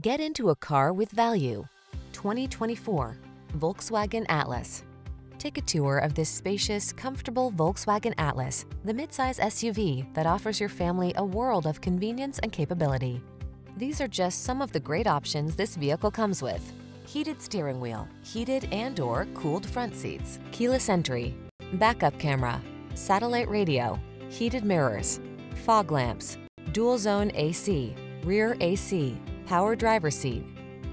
Get into a car with value. 2024 Volkswagen Atlas. Take a tour of this spacious, comfortable Volkswagen Atlas, the midsize SUV that offers your family a world of convenience and capability. These are just some of the great options this vehicle comes with. Heated steering wheel, heated and or cooled front seats, keyless entry, backup camera, satellite radio, heated mirrors, fog lamps, dual zone AC, rear AC, power driver seat.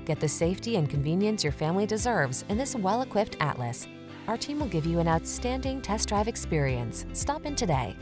Get the safety and convenience your family deserves in this well-equipped Atlas. Our team will give you an outstanding test drive experience. Stop in today.